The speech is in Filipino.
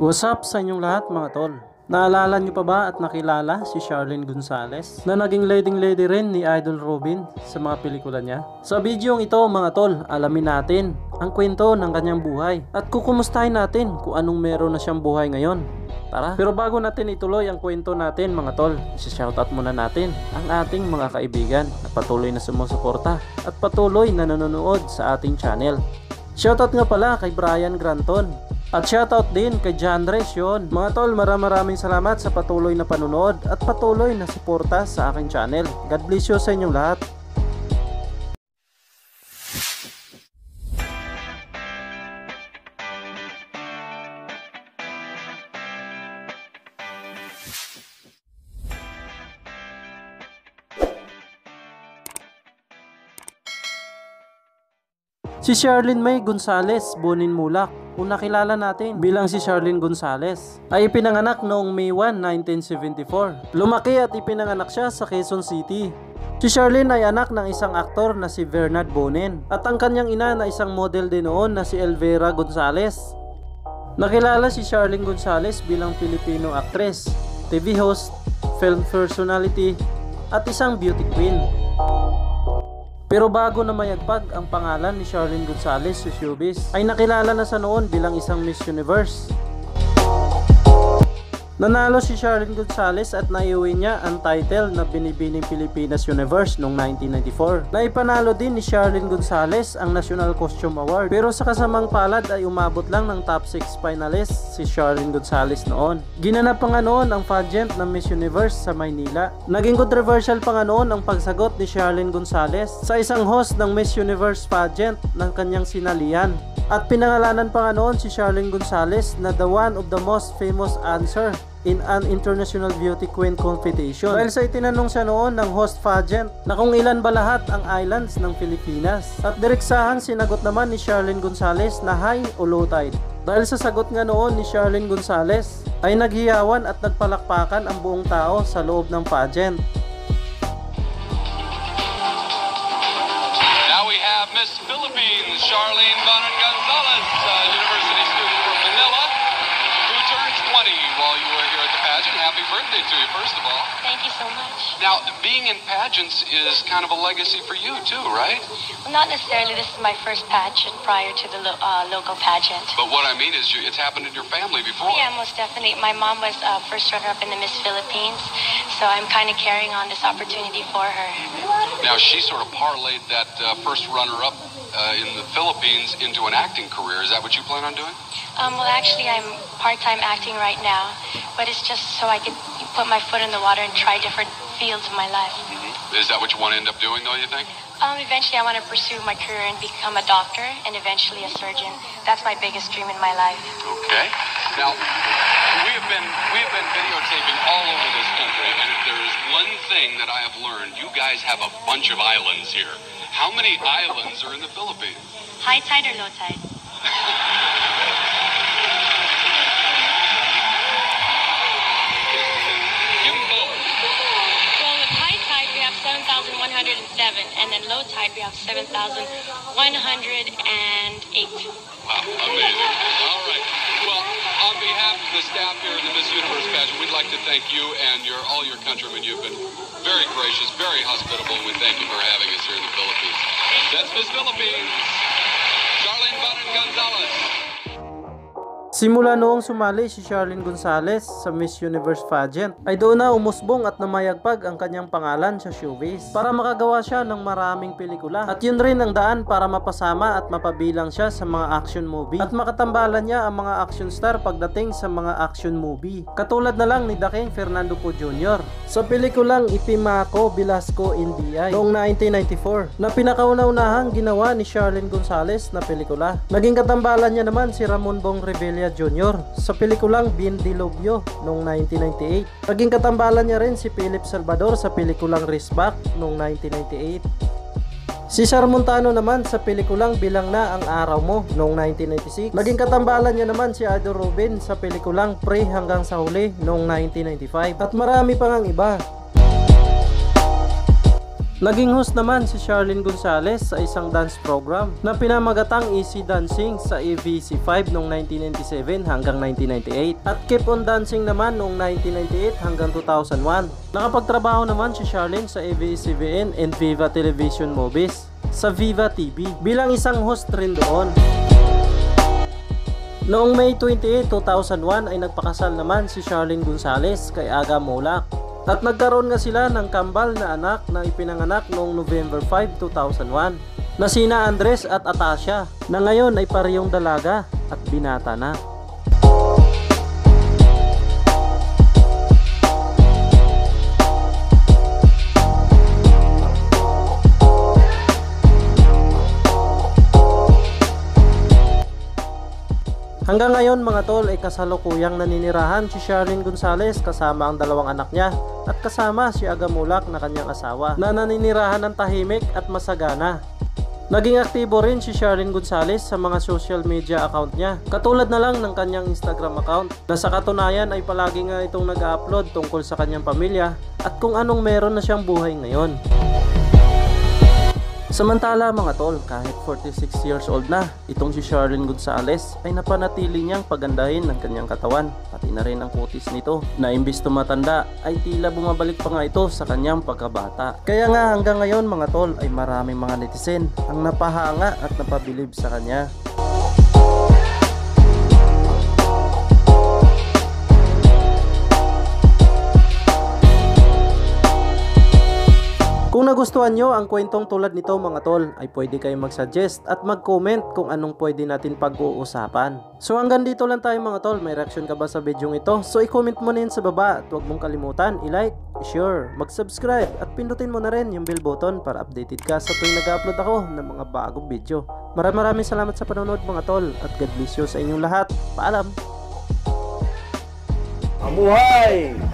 What's up sa inyong lahat mga tol? Naalala niyo pa ba at nakilala si Charlene Gonzalez na naging leading lady rin ni Idol Robin sa mga pelikula niya? Sa bidyong ito mga tol, alamin natin ang kwento ng kanyang buhay at kukumustahin natin kung anong meron na siyang buhay ngayon. Tara! Pero bago natin ituloy ang kwento natin mga tol, isi-shoutout muna natin ang ating mga kaibigan na patuloy na sumusuporta at patuloy na nanonood sa ating channel. Shoutout nga pala kay Brian Granton at shoutout din kay John Res yun. Mga tol, maraming maraming salamat sa patuloy na panonood at patuloy na suporta sa aking channel. God bless you sa inyong lahat. Si Charlene May Gonzales, Bonin Mulak, kung nakilala natin bilang si Charlene Gonzales, ay ipinanganak noong May 1, 1974. Lumaki at ipinanganak siya sa Quezon City. Si Charlene ay anak ng isang aktor na si Bernard Bonin at ang kanyang ina na isang model din noon na si Elvira Gonzales. Nakilala si Charlene Gonzales bilang Filipino actress, TV host, film personality, at isang beauty queen. Pero bago na mayagpag ang pangalan ni Charlene Gonzalez sa showbiz, ay nakilala na sa noon bilang isang Miss Universe. Nanalo si Charlene Gonzalez at naiuwi niya ang title na Binibining Pilipinas Universe noong 1994. Naipanalo din ni Charlene Gonzalez ang National Costume Award pero sa kasamang palad ay umabot lang ng top 6 finalist si Charlene Gonzalez noon. Ginanap pa nga noon ang pageant ng Miss Universe sa Maynila. Naging controversial pa nga noon ang pagsagot ni Charlene Gonzalez sa isang host ng Miss Universe pageant ng kanyang sinalian. At pinangalanan pa nga noon si Charlene Gonzalez na the one of the most famous answer in an international beauty queen competition. Dahil sa itinanong siya noon ng host pageant na kung ilan ba lahat ang islands ng Pilipinas. At direksahan sinagot naman ni Charlene Gonzalez na high o low tide. Dahil sa sagot nga noon ni Charlene Gonzalez ay naghiyawan at nagpalakpakan ang buong tao sa loob ng pageant. Now we have Miss Philippines, Charlene Bonan pageant. Happy birthday to you, first of all. Thank you so much. Now, being in pageants is kind of a legacy for you, too, right? Well, not necessarily. This is my first pageant prior to the lo- uh, local pageant. But what I mean is, you, it's happened in your family before. Yeah, most definitely. My mom was uh, first runner-up in the Miss Philippines, so I'm kind of carrying on this opportunity for her. Now, she sort of parlayed that uh, first runner-up uh, in the Philippines into an acting career. Is that what you plan on doing? Um, well, actually, I'm part-time acting right now, but it's just so I could put my foot in the water and try different fields of my life. Is that what you want to end up doing, though, you think? Um, eventually, I want to pursue my career and become a doctor and eventually a surgeon. That's my biggest dream in my life. Okay. Now, we have been we have been videotaping all over this country, and if there is one thing that I have learned, you guys have a bunch of islands here. How many islands are in the Philippines? High tide or low tide? Give them both. Well, with high tide, we have 7,107, and then low tide, we have 7,108. Wow, amazing. All right. Well, on behalf of the staff here in the Miss Universe pageant, we'd like to thank you and your all your countrymen. You've been very gracious, very hospitable, we thank you for having us here in the Philippines. That's Miss Philippines, Simula noong sumali si Charlene Gonzalez sa Miss Universe pageant, ay doon na umusbong at namayagpag ang kanyang pangalan sa showbiz para makagawa siya ng maraming pelikula. At yun rin ang daan para mapasama at mapabilang siya sa mga action movie at makatambalan niya ang mga action star pagdating sa mga action movie. Katulad na lang ni Daking Fernando Po Jr. sa pelikulang Ipimako Bilasco NBI noong 1994 na pinakauna-unahang ginawa ni Charlene Gonzalez na pelikula. Naging katambalan niya naman si Ramon Bong Revilla Jr. sa pelikulang Bien Dilobio noong 1998. Naging katambalan niya rin si Philip Salvador sa pelikulang Risback noong 1998. Si Sar Montano naman sa pelikulang Bilang na ang araw mo noong 1996. Naging katambalan niya naman si Ado Robin sa pelikulang Pre hanggang sa huli noong 1995. At marami pa ngang iba. Naging host naman si Charlene Gonzalez sa isang dance program na pinamagatang Easy Dancing sa AVC5 noong 1997 hanggang 1998 at Keep on Dancing naman noong 1998 hanggang 2001. Nakapagtrabaho naman si Charlene sa ABS-CBN and Viva Television Movies sa Viva TV bilang isang host rin doon. Noong May 28, 2001 ay nagpakasal naman si Charlene Gonzalez kay Aga Molak. At nagkaroon nga sila ng kambal na anak na ipinanganak noong November 5, 2001 na sina Andres at Atasha na ngayon ay parehong dalaga at binata na. Hanggang ngayon mga tol ay kasalukuyang naninirahan si Charlene Gonzalez kasama ang dalawang anak niya at kasama si Aga Mulak na kanyang asawa na naninirahan ng tahimik at masagana. Naging aktibo rin si Charlene Gonzalez sa mga social media account niya. Katulad na lang ng kanyang Instagram account na sa katunayan ay palagi nga itong nag-upload tungkol sa kanyang pamilya at kung anong meron na siyang buhay ngayon. Samantala mga tol, kahit 46 years old na, itong si Charlene Gonzalez ay napanatili niyang pagandahin ng kanyang katawan, pati na rin ang kutis nito, na imbis tumatanda ay tila bumabalik pa nga ito sa kanyang pagkabata. Kaya nga hanggang ngayon mga tol ay maraming mga netizen ang napahanga at napabilib sa kanya. Kung nagustuhan nyo ang kwentong tulad nito mga tol, ay pwede kayong mag-suggest at mag-comment kung anong pwede natin pag-uusapan. So hanggang dito lang tayo mga tol, may reaction ka ba sa video ito? So i-comment mo na yun sa baba at huwag mong kalimutan, i-like, i-share, mag-subscribe at pindutin mo na rin yung bell button para updated ka sa tuwing nag-upload ako ng mga bagong video. Maraming maraming salamat sa panonood mga tol at God bless you sa inyong lahat. Paalam! Mabuhay!